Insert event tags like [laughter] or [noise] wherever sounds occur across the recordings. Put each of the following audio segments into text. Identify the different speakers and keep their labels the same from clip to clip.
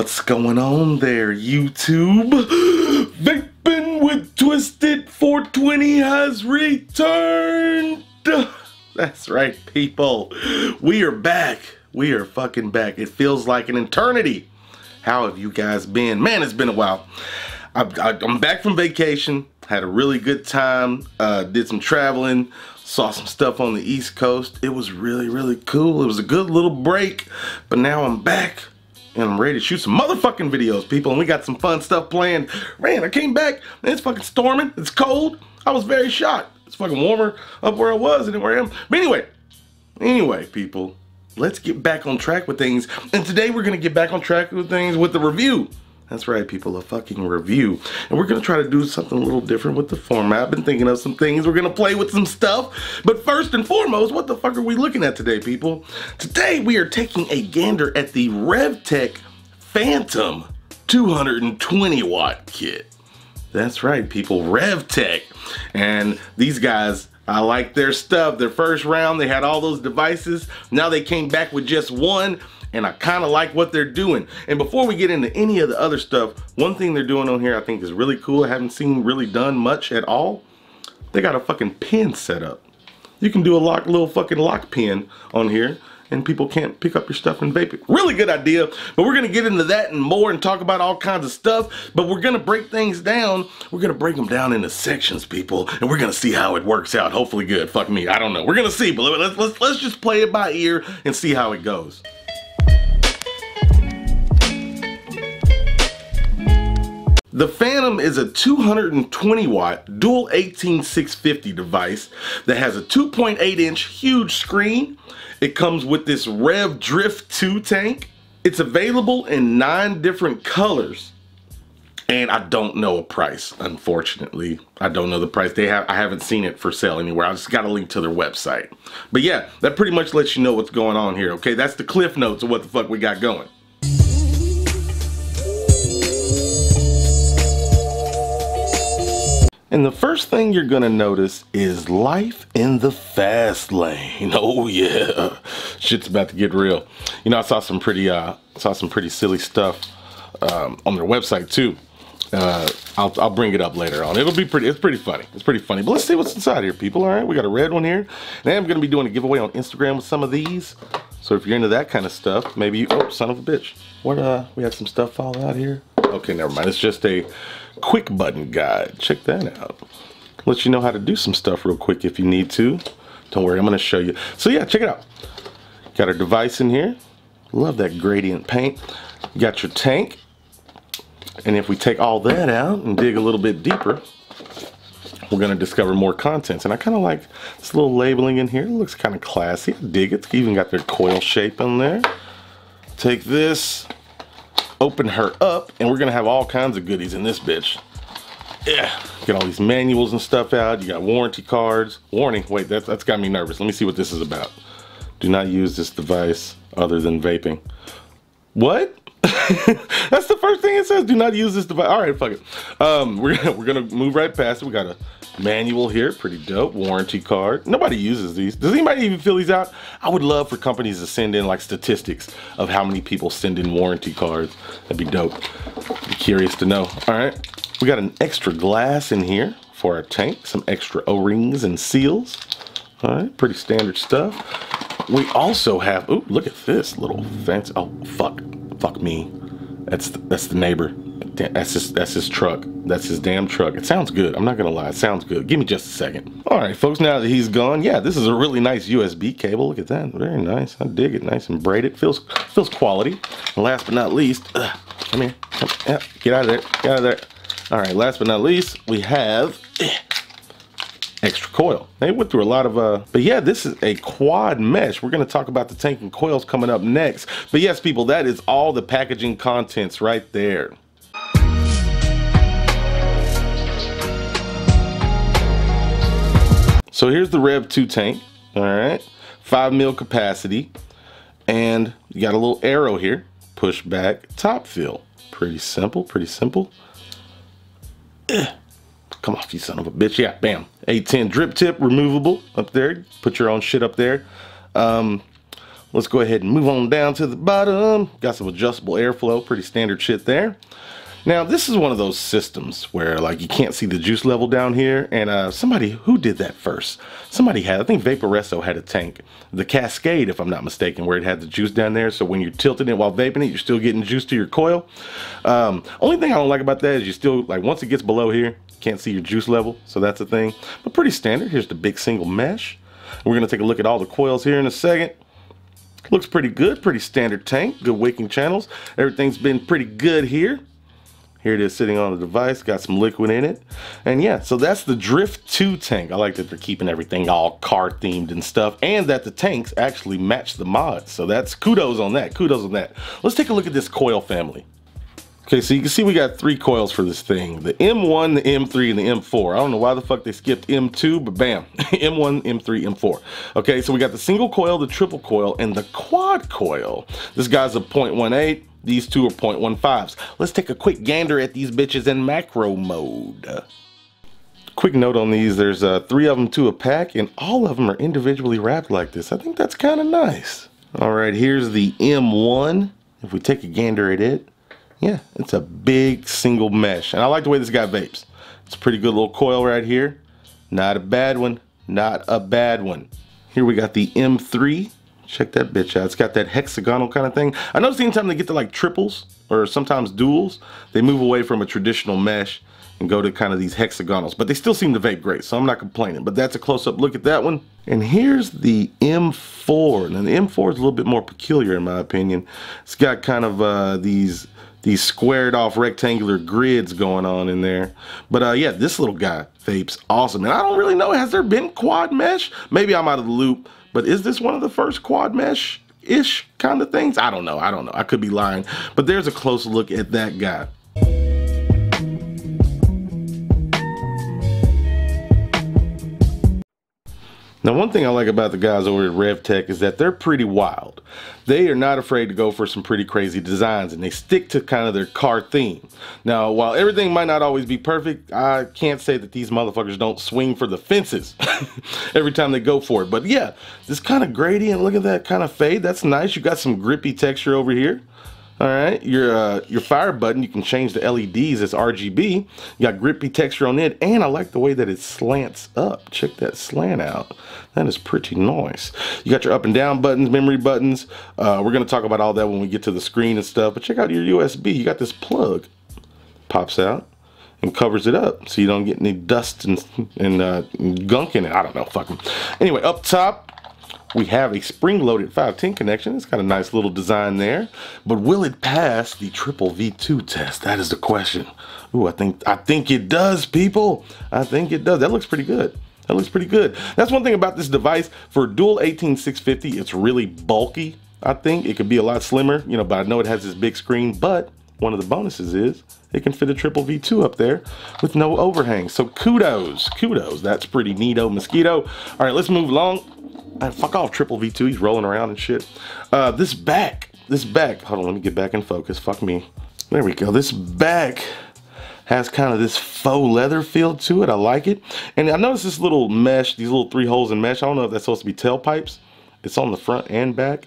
Speaker 1: What's going on there, YouTube? [gasps] Vaping with Twisted 420 has returned. [laughs] That's right, people. We are back. We are fucking back. It feels like an eternity. How have you guys been? Man, it's been a while. I, am back from vacation. Had a really good time. Uh, did some traveling. Saw some stuff on the East Coast. It was really, really cool. It was a good little break. But now I'm back and I'm ready to shoot some motherfucking videos, people. And we got some fun stuff planned. Man, I came back. it's fucking storming. It's cold. I was very shocked. It's fucking warmer up where I was than where I am. But anyway, anyway, people, let's get back on track with things. And today we're gonna get back on track with things with the review. That's right, people, a fucking review. And we're gonna try to do something a little different with the format. I've been thinking of some things. We're gonna play with some stuff. But first and foremost, what the fuck are we looking at today, people? Today we are taking a gander at the RevTech Phantom 220 watt kit. That's right, people, RevTech. And these guys, I like their stuff. Their first round, they had all those devices. Now they came back with just one and I kind of like what they're doing. And before we get into any of the other stuff, one thing they're doing on here I think is really cool. I haven't seen really done much at all. They got a fucking pin set up. You can do a lock, little fucking lock pin on here and people can't pick up your stuff and vape it. Really good idea, but we're gonna get into that and more and talk about all kinds of stuff, but we're gonna break things down. We're gonna break them down into sections, people, and we're gonna see how it works out. Hopefully good, fuck me, I don't know. We're gonna see, but let's, let's, let's just play it by ear and see how it goes. The Phantom is a 220 watt dual 18650 device that has a 2.8 inch huge screen. It comes with this Rev Drift 2 tank. It's available in nine different colors. And I don't know a price, unfortunately. I don't know the price. They have I haven't seen it for sale anywhere. I just got a link to their website. But yeah, that pretty much lets you know what's going on here. Okay, that's the cliff notes of what the fuck we got going. And the first thing you're gonna notice is life in the fast lane. [laughs] Oh yeah, shit's about to get real. You know, I saw some pretty, uh, saw some pretty silly stuff um, on their website too. Uh, I'll, I'll bring it up later on. It'll be pretty, it's pretty funny. It's pretty funny. But let's see what's inside here, people. All right, we got a red one here. And I'm gonna be doing a giveaway on Instagram with some of these. So if you're into that kind of stuff, maybe you, oh, son of a bitch. What, uh, we had some stuff fall out here. Okay, never mind. It's just a quick button guide. Check that out. Let you know how to do some stuff real quick if you need to. Don't worry, I'm gonna show you. So yeah, check it out. Got our device in here. Love that gradient paint. You got your tank. And if we take all that out and dig a little bit deeper, we're gonna discover more contents. And I kind of like this little labeling in here. It looks kind of classy. I dig it. even got their coil shape in there. Take this, open her up, and we're gonna have all kinds of goodies in this bitch. Yeah, get all these manuals and stuff out. You got warranty cards. Warning, wait, that's, that's got me nervous. Let me see what this is about. Do not use this device other than vaping. What? [laughs] that's the first thing it says. Do not use this device. All right, fuck it. Um, we're, we're gonna move right past it. We got a manual here, pretty dope. Warranty card. Nobody uses these. Does anybody even fill these out? I would love for companies to send in like statistics of how many people send in warranty cards. That'd be dope. Be curious to know. All right. We got an extra glass in here for our tank. Some extra O-rings and seals. All right. Pretty standard stuff. We also have, oh, look at this little fancy, oh, fuck, fuck me. That's the, that's the neighbor. That's his, that's his truck. That's his damn truck. It sounds good. I'm not gonna lie. It sounds good. Give me just a second. All right, folks, now that he's gone, yeah, this is a really nice USB cable. Look at that. Very nice. I dig it. Nice and braided. Feels feels quality. And last but not least, uh, come here. Come, yeah, get out of there. Get out of there. All right, last but not least, we have uh, extra coil. They went through a lot of, uh, but yeah, this is a quad mesh. We're gonna talk about the tank and coils coming up next. But yes, people, that is all the packaging contents right there. So here's the Rev 2 tank, all right, five mil capacity, and you got a little arrow here, push back top fill. Pretty simple, pretty simple. Come off, you son of a bitch. Yeah, bam. 810 drip tip, removable up there. Put your own shit up there. Um, Let's go ahead and move on down to the bottom. Got some adjustable airflow, pretty standard shit there. Now, this is one of those systems where like you can't see the juice level down here. And uh, somebody, who did that first? Somebody had, I think Vaporesso had a tank. The Cascade, if I'm not mistaken, where it had the juice down there. So when you're tilting it while vaping it, you're still getting juice to your coil. Um, only thing I don't like about that is you still, like once it gets below here, can't see your juice level. So that's a thing, but pretty standard. Here's the big single mesh. We're gonna take a look at all the coils here in a second. Looks pretty good, pretty standard tank, good wicking channels. Everything's been pretty good here. Here it is sitting on the device, got some liquid in it. And yeah, so that's the Drift 2 tank. I like that they're keeping everything all car themed and stuff, and that the tanks actually match the mods. So that's kudos on that, kudos on that. Let's take a look at this coil family. Okay, so you can see we got three coils for this thing. The M1, the M3, and the M4. I don't know why the fuck they skipped M2, but bam, M1, M3, M4. Okay, so we got the single coil, the triple coil, and the quad coil. This guy's a 0.18. These two are 0.15s. Let's take a quick gander at these bitches in macro mode. Quick note on these, there's uh, three of them to a pack and all of them are individually wrapped like this. I think that's kind of nice. All right, here's the M1. If we take a gander at it, yeah, it's a big single mesh. And I like the way this guy vapes. It's a pretty good little coil right here. Not a bad one, not a bad one. Here we got the M3. Check that bitch out. It's got that hexagonal kind of thing. I noticed anytime they get to like triples or sometimes duals, they move away from a traditional mesh and go to kind of these hexagonals. But they still seem to vape great, so I'm not complaining. But that's a close-up look at that one. And here's the M4. Now the M4 is a little bit more peculiar in my opinion. It's got kind of uh, these these squared off rectangular grids going on in there. But uh, yeah, this little guy vapes awesome. And I don't really know, has there been quad mesh? Maybe I'm out of the loop. But is this one of the first quad mesh ish kind of things? I don't know. I don't know. I could be lying. But there's a close look at that guy. Now, one thing I like about the guys over at RevTech is that they're pretty wild. They are not afraid to go for some pretty crazy designs and they stick to kind of their car theme. Now, while everything might not always be perfect, I can't say that these motherfuckers don't swing for the fences [laughs] every time they go for it. But yeah, this kind of gradient, look at that kind of fade. That's nice. You got some grippy texture over here. All right, your uh, your fire button, you can change the LEDs it's RGB. You got grippy texture on it, and I like the way that it slants up. Check that slant out. That is pretty nice. You got your up and down buttons, memory buttons. Uh, we're gonna talk about all that when we get to the screen and stuff, but check out your USB. You got this plug, pops out and covers it up so you don't get any dust and, and uh, gunk in it. I don't know, fucking. Anyway, up top, we have a spring-loaded 510 connection. It's got a nice little design there. But will it pass the triple V2 test? That is the question. Ooh, I think I think it does, people. I think it does. That looks pretty good. That looks pretty good. That's one thing about this device. For dual 18650, it's really bulky. I think it could be a lot slimmer, you know, but I know it has this big screen. But one of the bonuses is it can fit a triple V2 up there with no overhang. So kudos, kudos. That's pretty neato mosquito. All right, let's move along. Fuck off, Triple V2. He's rolling around and shit. Uh, this back, this back. Hold on, let me get back in focus. Fuck me. There we go. This back has kind of this faux leather feel to it. I like it. And I noticed this little mesh, these little three holes in mesh. I don't know if that's supposed to be tailpipes. It's on the front and back.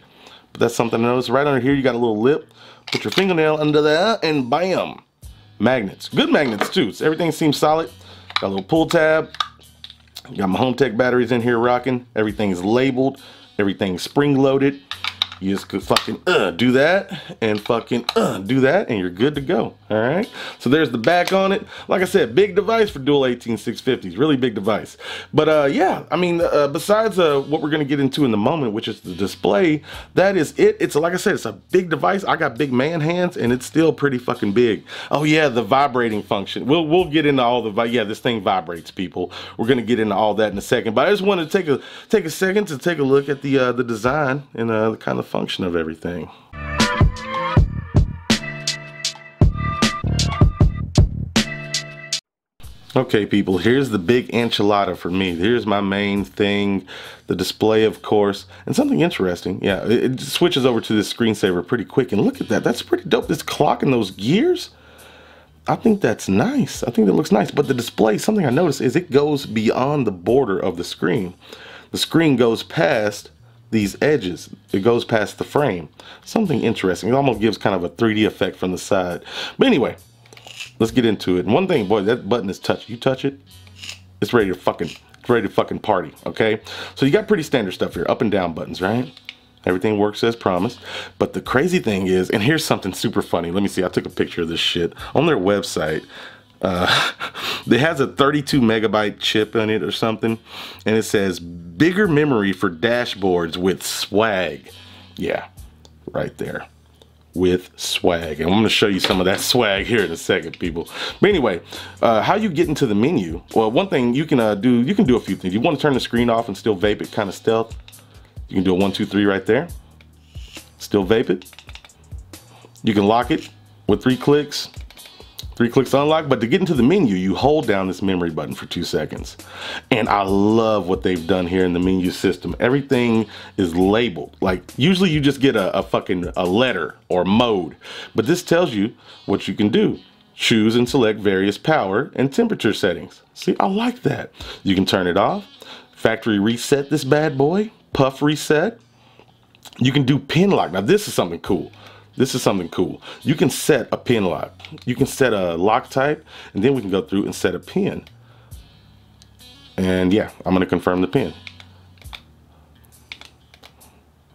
Speaker 1: But that's something I noticed. Right under here, you got a little lip. Put your fingernail under there and bam. Magnets. Good magnets too. So everything seems solid. Got a little pull tab. Got my Hohm Tech batteries in here rocking. Everything is labeled. Everything's spring loaded. You just could fucking uh, do that and fucking uh, do that and you're good to go. All right. So there's the back on it. Like I said, big device for dual 18650s. Really big device. But uh, yeah, I mean, uh, besides uh, what we're going to get into in the moment, which is the display, that is it. It's like I said, it's a big device. I got big man hands and it's still pretty fucking big. Oh yeah, the vibrating function. We'll, we'll get into all the, yeah, this thing vibrates people. We're going to get into all that in a second. But I just wanted to take a, take a second to take a look at the, uh, the design and uh, the kind of function of everything. Okay, people, here's the big enchilada for me. Here's my main thing, the display, of course, and something interesting. Yeah, it, it switches over to this screensaver pretty quick, and look at that. That's pretty dope. This clock and those gears, I think that's nice. I think that looks nice, but the display, something I noticed is it goes beyond the border of the screen. The screen goes past these edges. It goes past the frame. Something interesting. It almost gives kind of a 3D effect from the side. But anyway, let's get into it. And one thing, boy, that button is touch. You touch it, it's ready to fucking, it's ready to fucking party, okay? So you got pretty standard stuff here, up and down buttons, right? Everything works as promised. But the crazy thing is, and here's something super funny. Let me see. I took a picture of this shit on their website. Uh, [laughs] it has a 32 megabyte chip in it or something, and it says bigger memory for dashboards with swag. Yeah, right there with swag. And I'm gonna show you some of that swag here in a second, people. But anyway, uh, how you get into the menu? Well, one thing you can uh, do, you can do a few things. You wanna turn the screen off and still vape it kind of stealth. You can do a one, two, three right there. Still vape it. You can lock it with three clicks. Three clicks unlock, but to get into the menu, you hold down this memory button for two seconds. And I love what they've done here in the menu system. Everything is labeled. Like usually you just get a, a fucking a letter or mode, but this tells you what you can do. Choose and select various power and temperature settings. See, I like that. You can turn it off, factory reset this bad boy, puff reset. You can do pin lock. Now this is something cool. This is something cool. You can set a pin lock. You can set a lock type, and then we can go through and set a pin. And yeah, I'm gonna confirm the pin.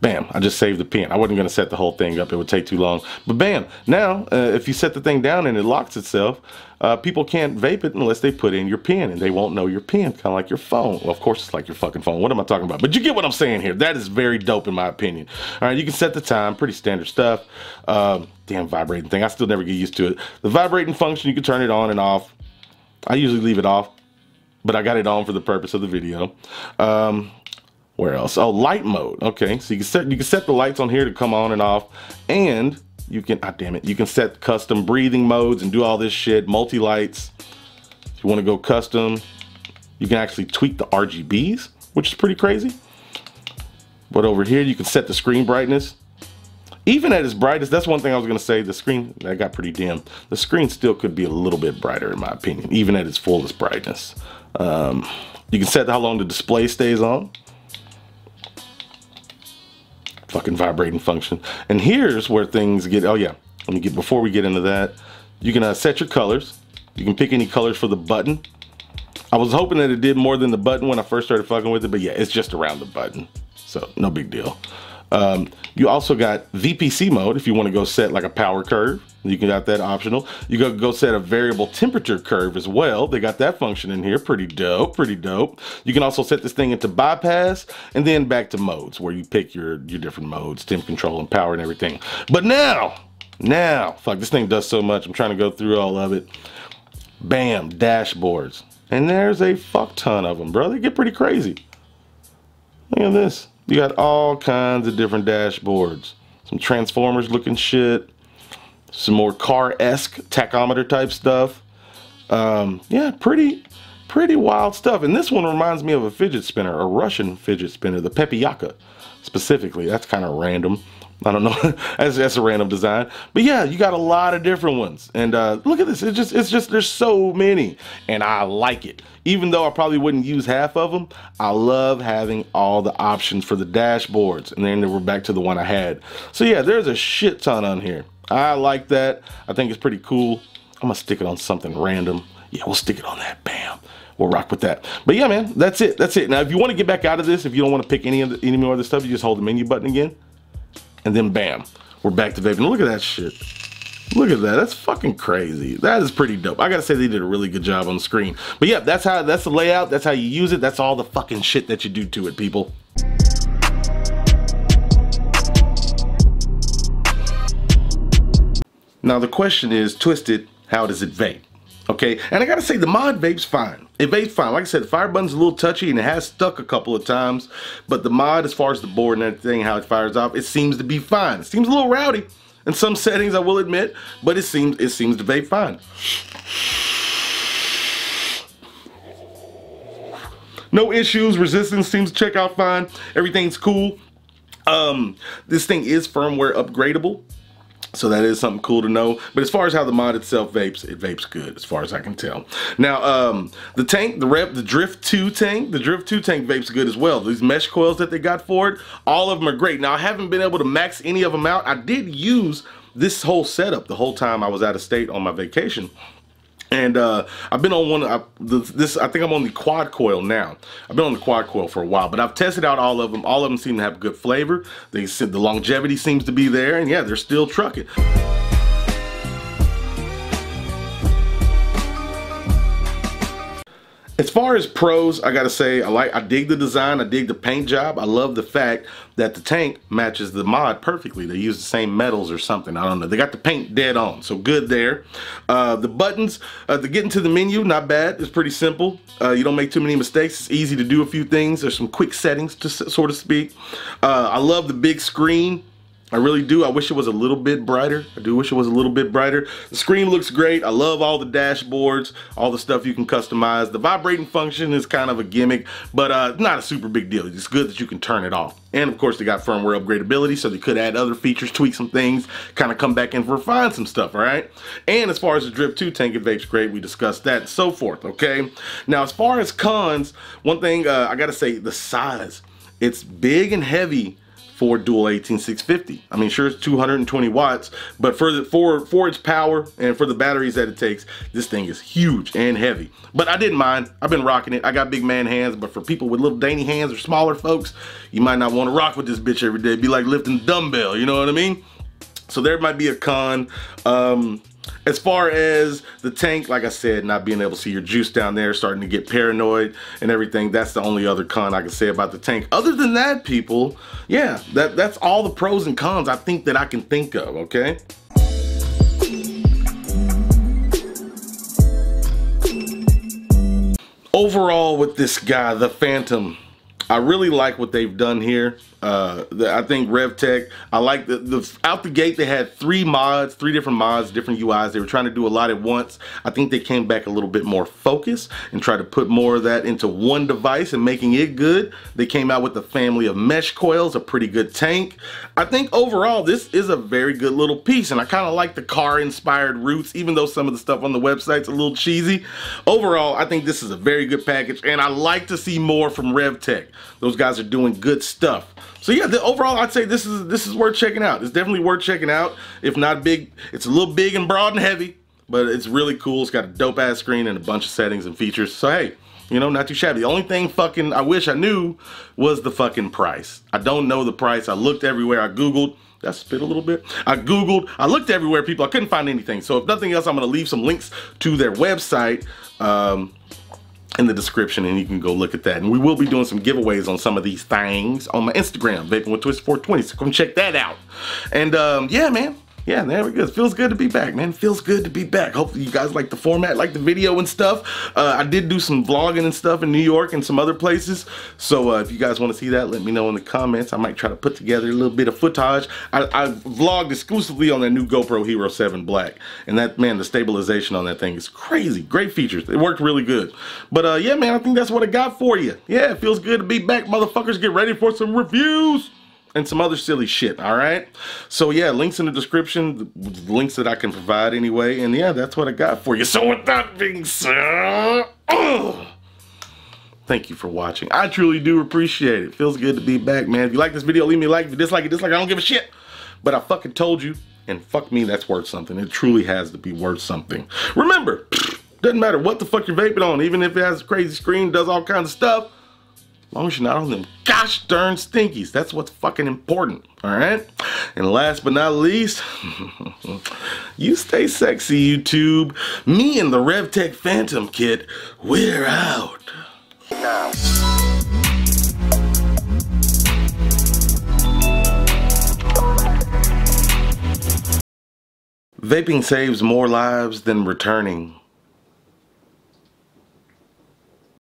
Speaker 1: Bam, I just saved the pin. I wasn't gonna set the whole thing up, it would take too long. But bam, now, uh, if you set the thing down and it locks itself, uh, people can't vape it unless they put in your pin and they won't know your pin, kind of like your phone. Well, of course it's like your fucking phone. What am I talking about? But you get what I'm saying here. That is very dope in my opinion. All right, you can set the time, pretty standard stuff. Um, damn vibrating thing, I still never get used to it. The vibrating function, you can turn it on and off. I usually leave it off, but I got it on for the purpose of the video. Um, where else? Oh, light mode. Okay, so you can set you can set the lights on here to come on and off, and you can, ah, damn it, you can set custom breathing modes and do all this shit, multi lights. If you want to go custom, you can actually tweak the RGBs, which is pretty crazy. But over here, you can set the screen brightness. Even at its brightest, that's one thing I was gonna say, the screen, that got pretty dim. The screen still could be a little bit brighter in my opinion, even at its fullest brightness. Um, you can set how long the display stays on fucking vibrating function. And here's where things get, oh yeah, let me get, before we get into that, you can uh, set your colors. You can pick any colors for the button. I was hoping that it did more than the button when I first started fucking with it, but yeah, it's just around the button. So no big deal. Um, you also got VPC mode if you want to go set like a power curve. You can got that optional. You go go set a variable temperature curve as well. They got that function in here. Pretty dope, pretty dope. You can also set this thing into bypass and then back to modes where you pick your, your different modes, temp control and power and everything. But now, now, fuck, this thing does so much. I'm trying to go through all of it. Bam, dashboards. And there's a fuck ton of them, bro. They get pretty crazy. Look at this. You got all kinds of different dashboards. Some Transformers looking shit. Some more car-esque tachometer type stuff. Um, yeah, pretty, pretty wild stuff. And this one reminds me of a fidget spinner, a Russian fidget spinner, the Pepiyaka specifically. That's kind of random. I don't know. [laughs] that's, that's a random design. But yeah, you got a lot of different ones. And uh, look at this. It's just, it's just, there's so many. And I like it. Even though I probably wouldn't use half of them, I love having all the options for the dashboards. And then we're back to the one I had. So yeah, there's a shit ton on here. I like that. I think it's pretty cool. I'm gonna stick it on something random. Yeah, we'll stick it on that. Bam. We'll rock with that. But yeah, man, that's it. That's it. Now, if you want to get back out of this, if you don't want to pick any of the, any more of the stuff, you just hold the menu button again and then bam, we're back to vaping. Look at that shit. Look at that. That's fucking crazy. That is pretty dope. I gotta say they did a really good job on the screen. But yeah, that's how that's the layout. That's how you use it. That's all the fucking shit that you do to it, people. Now the question is, Twisted, how does it vape? Okay, and I gotta say the mod vape's fine. It vapes fine. Like I said, the fire button's a little touchy and it has stuck a couple of times, but the mod, as far as the board and everything, how it fires off, it seems to be fine. It seems a little rowdy in some settings, I will admit, but it seems it seems to vape fine. No issues, resistance seems to check out fine. Everything's cool. Um, this thing is firmware upgradable. So that is something cool to know. But as far as how the mod itself vapes, it vapes good as far as I can tell. Now, um, the tank, the rep, the Drift 2 tank, the Drift 2 tank vapes good as well. These mesh coils that they got for it, all of them are great. Now, I haven't been able to max any of them out. I did use this whole setup the whole time I was out of state on my vacation. And uh, I've been on one, I, this, I think I'm on the quad coil now. I've been on the quad coil for a while, but I've tested out all of them. All of them seem to have good flavor. They said the longevity seems to be there, and yeah, they're still trucking. As far as pros, I gotta say, I like, I dig the design, I dig the paint job. I love the fact that the tank matches the mod perfectly. They use the same metals or something. I don't know. They got the paint dead on, so good there. Uh, the buttons, uh, to get into the menu, not bad. It's pretty simple. Uh, you don't make too many mistakes. It's easy to do a few things. There's some quick settings, to sort of speak. Uh, I love the big screen. I really do. I wish it was a little bit brighter. I do wish it was a little bit brighter. The screen looks great. I love all the dashboards, all the stuff you can customize. The vibrating function is kind of a gimmick, but uh, not a super big deal. It's good that you can turn it off. And of course, they got firmware upgradability, so they could add other features, tweak some things, kind of come back and refine some stuff, all right? And as far as the Drift 2 tank, it vapes great. We discussed that and so forth, okay? Now, as far as cons, one thing uh, I gotta say, the size. It's big and heavy, for dual 18650. I mean, sure, it's 220 watts, but for the for for its power and for the batteries that it takes, this thing is huge and heavy. But I didn't mind. I've been rocking it. I got big man hands, but for people with little dainty hands or smaller folks, you might not want to rock with this bitch every day. It'd be like lifting dumbbell, you know what I mean? So there might be a con. Um, as far as the tank, like I said, not being able to see your juice down there, starting to get paranoid and everything, that's the only other con I can say about the tank. Other than that, people, yeah, that, that's all the pros and cons I think that I can think of, okay? Overall with this guy, the Phantom, I really like what they've done here. Uh, the, I think RevTech, I like the, the, out the gate they had three mods, three different mods, different UIs. They were trying to do a lot at once. I think they came back a little bit more focused and tried to put more of that into one device and making it good. They came out with a family of mesh coils, a pretty good tank. I think overall this is a very good little piece and I kind of like the car inspired roots even though some of the stuff on the website's a little cheesy. Overall, I think this is a very good package and I like to see more from RevTech. Those guys are doing good stuff. So yeah, the, overall, I'd say this is this is worth checking out. It's definitely worth checking out. If not big, it's a little big and broad and heavy, but it's really cool. It's got a dope ass screen and a bunch of settings and features. So hey, you know, not too shabby. The only thing fucking I wish I knew was the fucking price. I don't know the price. I looked everywhere. I Googled. That spit a little bit. I Googled. I looked everywhere, people. I couldn't find anything. So if nothing else, I'm going to leave some links to their website. Um, in the description and you can go look at that. And we will be doing some giveaways on some of these things on my Instagram, Vaping with Twist 420. So come check that out. And um, yeah, man, yeah, there we go. Feels good to be back, man. Feels good to be back. Hopefully you guys like the format, like the video and stuff. Uh, I did do some vlogging and stuff in New York and some other places. So uh, if you guys want to see that, let me know in the comments. I might try to put together a little bit of footage. I, I vlogged exclusively on that new GoPro Hero 7 Black. And that, man, the stabilization on that thing is crazy. Great features. It worked really good. But uh, yeah, man, I think that's what I got for you. Yeah, it feels good to be back, motherfuckers. Get ready for some reviews and some other silly shit, all right? So yeah, links in the description, the links that I can provide anyway, and yeah, that's what I got for you. So with that being said, thank you for watching. I truly do appreciate it. Feels good to be back, man. If you like this video, leave me a like. If you dislike it, dislike it. I don't give a shit. But I fucking told you, and fuck me, that's worth something. It truly has to be worth something. Remember, [sniffs] doesn't matter what the fuck you're vaping on, even if it has a crazy screen, does all kinds of stuff, long as you're not on them gosh darn stinkies. That's what's fucking important, all right? And last but not least, [laughs] you stay sexy, YouTube. Me and the RevTech Phantom Kit, we're out. Now. Vaping saves more lives than returning.